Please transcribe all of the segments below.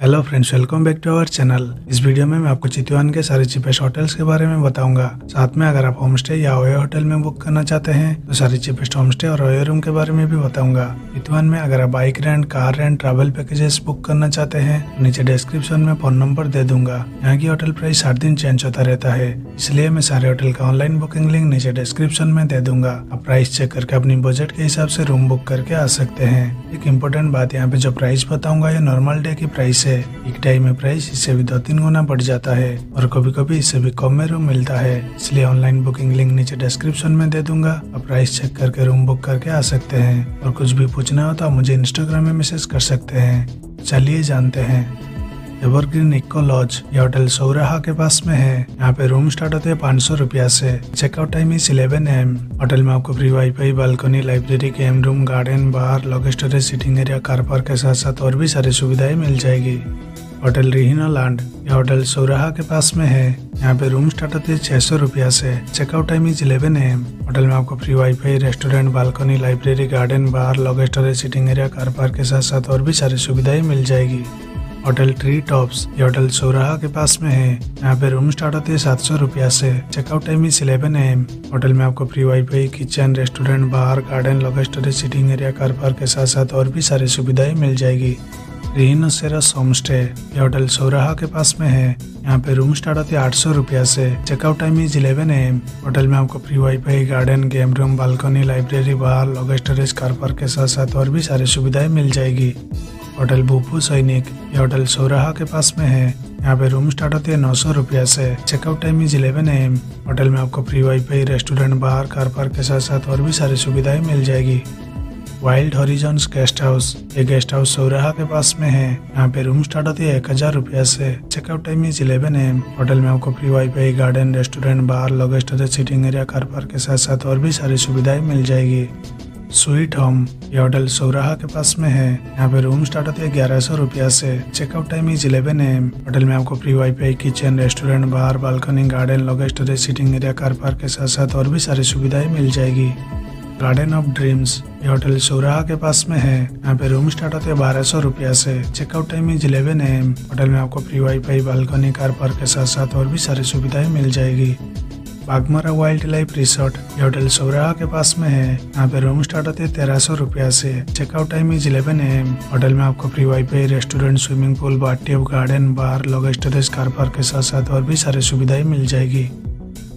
Hello friends welcome back to our channel इस video में मैं आपको चितवन के सारे चीपेस्ट होटल्स के बारे में बताऊँगा। साथ में अगर आप होम स्टे या ओयो होटल में बुक करना चाहते हैं तो सारे चीपेस्ट होम स्टे और ओयो रूम के बारे में भी बताऊँगा। चितवन में अगर आप bike rent car rent travel packages book करना चाहते हैं तो नीचे डिस्क्रिप्शन में फ़ोन नंबर दे दूँगा। यहाँ की होटल प्राइस हर दिन चेंज होता रहता है। इसलिए मैं सारे होटल का ऑनलाइन बुकिंग लिंक नीचे डिस्क्रिप्शन में दे दूँगा। आप प्राइस चेक करके अपनी बजट के हिसाब से रूम बुक करके आ सकते हैं। एक इम्पोर्टेंट बात यहाँ पे जो प्राइस बताऊँगा, ये नॉर्मल डे की प्राइस है एक टाइम में प्राइस इससे भी दो तीन गुना बढ़ जाता है और कभी कभी इससे भी कम में रूम मिलता है। इसलिए ऑनलाइन बुकिंग लिंक नीचे डिस्क्रिप्शन में दे दूँगा। और प्राइस चेक करके रूम बुक करके आ सकते हैं। और कुछ भी पूछना हो तो आप मुझे इंस्टाग्राम में मैसेज कर सकते हैं। चलिए जानते हैं। एवरग्रीन इको लॉज ये होटल सौराहा के पास में है। यहाँ पे रूम स्टार्ट होते हैं पाँच सौ रुपया से। Checkout time is eleven AM hotel में आपको free wifi balcony library game room garden bar luggage storage sitting area car park के साथ साथ और भी सारी सुविधाएँ मिल जाएगी। होटल रिहिना लैंड यह होटल सौराहा के पास में है। यहाँ पे रूम स्टार्ट होते हैं छह सौ रुपया से। Checkout time is eleven AM hotel में आपको free wifi restaurant balcony library garden bar luggage storage sitting area car park के साथ साथ और भी सारी सुविधाएँ मिल जाएगी। होटल ट्री टॉप्स ये होटल सौराहा के पास में है। यहाँ पे रूम स्टार्ट होते हैं सात सौ रुपया से। Checkout time is eleven AM hotel में आपको free wifi kitchen restaurant bar garden luggage storage sitting area car park के साथ साथ और भी सारी सुविधाएँ मिल जाएगी। रिहिनोसेरस होम स्टे ये होटल सौराहा के पास में है। यहाँ पे रूम स्टार्ट होते आठ सौ रुपया से। Checkout time is eleven AM hotel में आपको free wifi garden game room balcony library bar luggage storage car park के साथ साथ और भी सारी सुविधाएँ मिल जाएगी। होटल भूपू सैनिक ये होटल सौराहा के पास में है। यहाँ पे रूम स्टार्ट होते हैं नौ सौ रुपया से। Checkout time is eleven AM hotel में आपको free wifi restaurant bar car park के साथ साथ और भी सारी सुविधाएँ मिल जाएगी। वाइल्ड हॉरिजॉन्स गेस्ट हाउस ये गेस्ट हाउस सौराहा के पास में है। यहाँ पे रूम स्टार्ट होती है एक हज़ार रुपया से। Checkout time is eleven AM hotel में आपको free wifi garden restaurant bar luggage storage sitting area car park के साथ साथ और भी सारी सुविधाएँ मिल जाएगी। स्वीट होम ये होटल सौराहा के पास में है। यहाँ पे रूम स्टार्ट होते हैं ग्यारह सौ रुपया से। Checkout time is eleven AM hotel में आपको free wifi kitchen restaurant bar balcony garden luggage storage sitting area car park के साथ साथ और भी सारी सुविधाएँ मिल जाएगी। गार्डन ऑफ़ ड्रीम्स ये होटल सौराहा के पास में है। यहाँ पे रूम स्टार्ट होते हैं बारह सौ रुपया से। Checkout time is eleven AM hotel में आपको free wifi balcony car park के साथ साथ और भी सारी सुविधाएँ मिल जाएगी। बागमारा वाइल्ड लाइफ रिसोर्ट ये होटल सौराहा के पास में है। यहाँ पे रूम स्टार्ट होते हैं तेरह सौ रुपया से। Checkout time is eleven AM hotel में आपको free wifi restaurant swimming pool bathtub garden bar luggage storage car park के साथ साथ और भी सारी सुविधाएँ मिल जाएगी।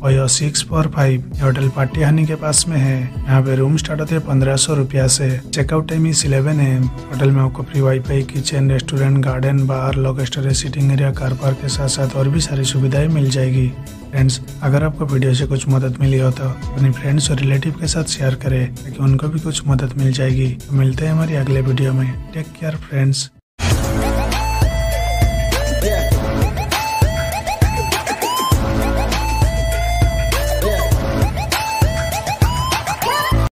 OYO six four five hotel Patihani के पास में है। यहाँ पे रूम स्टार्ट होते हैं पंद्रह सौ रुपया से। Checkout time is eleven AM hotel में आपको free wifi kitchen restaurant garden bar luggage storage sitting area car park के साथ साथ और भी सारी सुविधाएँ मिल जाएगी। फ्रेंड्स अगर आपको वीडियो से कुछ मदद मिली हो तो अपने फ्रेंड्स और रिलेटिव के साथ शेयर करें ताकि उनको भी कुछ मदद मिल जाएगी। तो मिलते हैं हमारी अगले वीडियो में। Take care friends